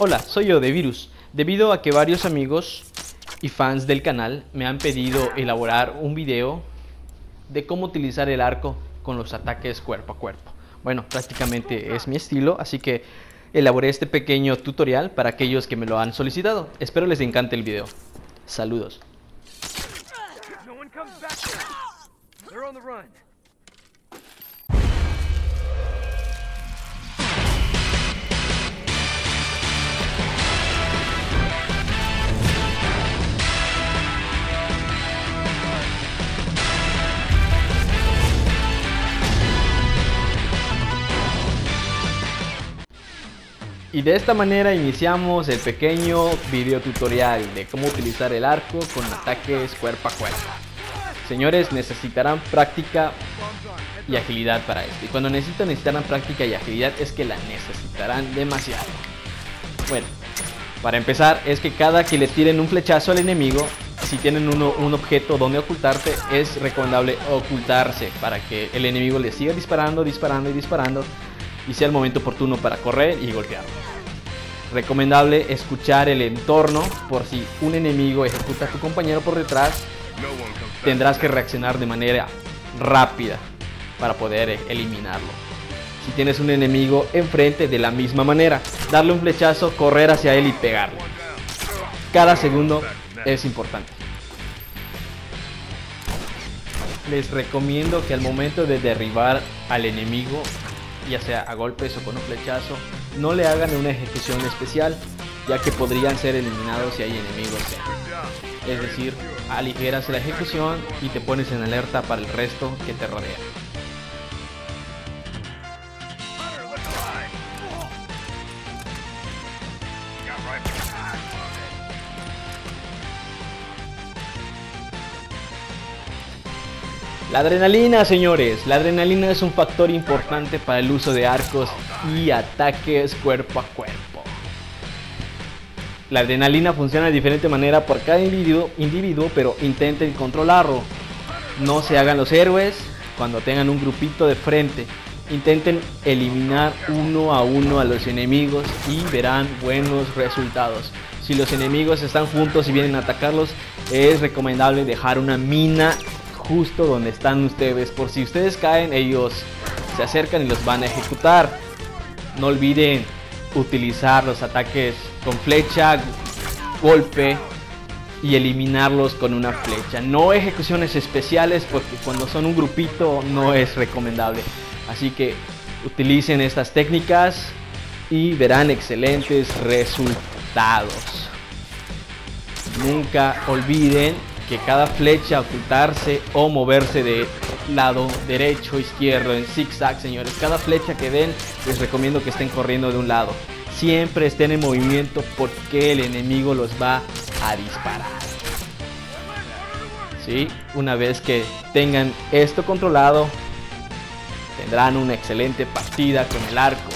Hola, soy yo de Virus. Debido a que varios amigos y fans del canal me han pedido elaborar un video de cómo utilizar el arco con los ataques cuerpo a cuerpo. Bueno, prácticamente es mi estilo, así que elaboré este pequeño tutorial para aquellos que me lo han solicitado. Espero les encante el video. Saludos. No Y de esta manera iniciamos el pequeño video tutorial de cómo utilizar el arco con ataques cuerpo a cuerpo. Señores, necesitarán práctica y agilidad para esto. Y cuando necesitan necesitarán práctica y agilidad es que la necesitarán demasiado. Bueno, para empezar es que cada que le tiren un flechazo al enemigo, si tienen uno, un objeto donde ocultarse, es recomendable ocultarse para que el enemigo le siga disparando, disparando y disparando y sea el momento oportuno para correr y golpearlo. Recomendable escuchar el entorno por si un enemigo ejecuta a tu compañero por detrás, tendrás que reaccionar de manera rápida para poder eliminarlo. Si tienes un enemigo enfrente de la misma manera, darle un flechazo, correr hacia él y pegarle. Cada segundo es importante. Les recomiendo que al momento de derribar al enemigo ya sea a golpes o con un flechazo, no le hagan una ejecución especial, ya que podrían ser eliminados si hay enemigos Es decir, aligeras la ejecución y te pones en alerta para el resto que te rodea. La adrenalina, señores. La adrenalina es un factor importante para el uso de arcos y ataques cuerpo a cuerpo. La adrenalina funciona de diferente manera por cada individuo, pero intenten controlarlo. No se hagan los héroes cuando tengan un grupito de frente. Intenten eliminar uno a uno a los enemigos y verán buenos resultados. Si los enemigos están juntos y vienen a atacarlos, es recomendable dejar una mina justo donde están ustedes. Por si ustedes caen, ellos se acercan y los van a ejecutar. No olviden utilizar los ataques con flecha, golpe y eliminarlos con una flecha. No ejecuciones especiales porque cuando son un grupito no es recomendable. Así que utilicen estas técnicas y verán excelentes resultados. Nunca olviden que cada flecha ocultarse o moverse de lado derecho, izquierdo, en zigzag, señores. Cada flecha que den, les recomiendo que estén corriendo de un lado. Siempre estén en movimiento porque el enemigo los va a disparar. ¿Sí? Una vez que tengan esto controlado, tendrán una excelente partida con el arco.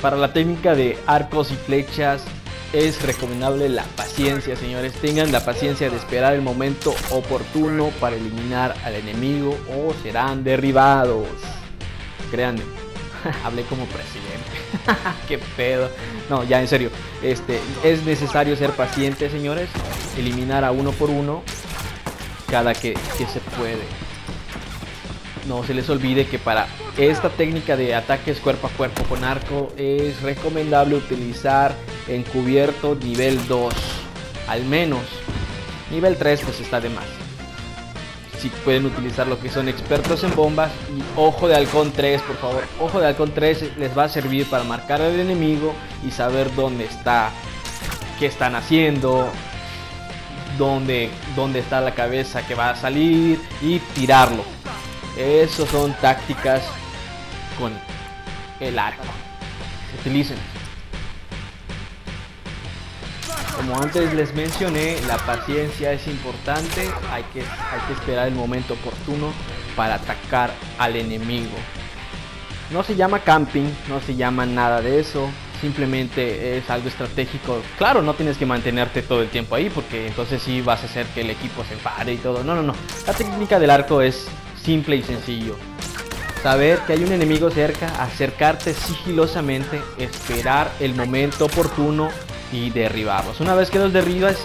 Para la técnica de arcos y flechas es recomendable la paciencia, señores. Tengan la paciencia de esperar el momento oportuno para eliminar al enemigo o serán derribados. Créanme, hablé como presidente. Qué pedo. No, ya en serio. Este, es necesario ser paciente, señores. Eliminar a uno por uno cada que, que se puede. No se les olvide que para esta técnica de ataques cuerpo a cuerpo con arco es recomendable utilizar encubierto nivel 2. Al menos. Nivel 3 pues está de más. Si pueden utilizar lo que son expertos en bombas y ojo de halcón 3 por favor. Ojo de halcón 3 les va a servir para marcar al enemigo y saber dónde está. Qué están haciendo. Dónde, dónde está la cabeza que va a salir y tirarlo. Esas son tácticas con el arco. Utilicen. Como antes les mencioné, la paciencia es importante, hay que, hay que esperar el momento oportuno para atacar al enemigo. No se llama camping, no se llama nada de eso, simplemente es algo estratégico. Claro, no tienes que mantenerte todo el tiempo ahí porque entonces sí vas a hacer que el equipo se enfade y todo. No, no, no. La técnica del arco es simple y sencillo. Saber que hay un enemigo cerca, acercarte sigilosamente, esperar el momento oportuno y derribarlos. Una vez que los derribas,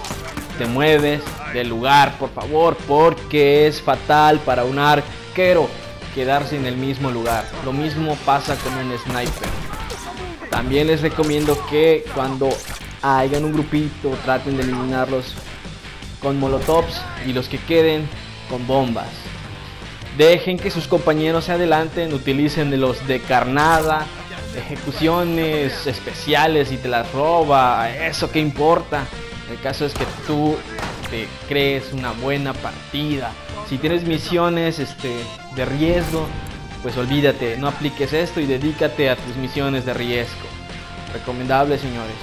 te mueves del lugar, por favor, porque es fatal para un arquero quedarse en el mismo lugar. Lo mismo pasa con un sniper. También les recomiendo que cuando hagan un grupito traten de eliminarlos con molotovs y los que queden con bombas. Dejen que sus compañeros se adelanten, utilicen los de carnada, ejecuciones especiales y te las roba, eso que importa. El caso es que tú te crees una buena partida. Si tienes misiones este, de riesgo, pues olvídate, no apliques esto y dedícate a tus misiones de riesgo. Recomendable, señores.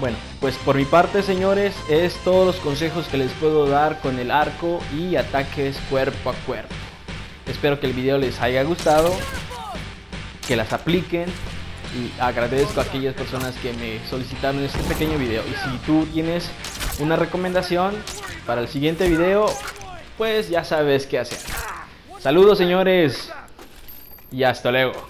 Bueno, pues por mi parte, señores, es todos los consejos que les puedo dar con el arco y ataques cuerpo a cuerpo. Espero que el video les haya gustado, que las apliquen y agradezco a aquellas personas que me solicitaron este pequeño video. Y si tú tienes una recomendación para el siguiente video, pues ya sabes qué hacer. Saludos señores y hasta luego.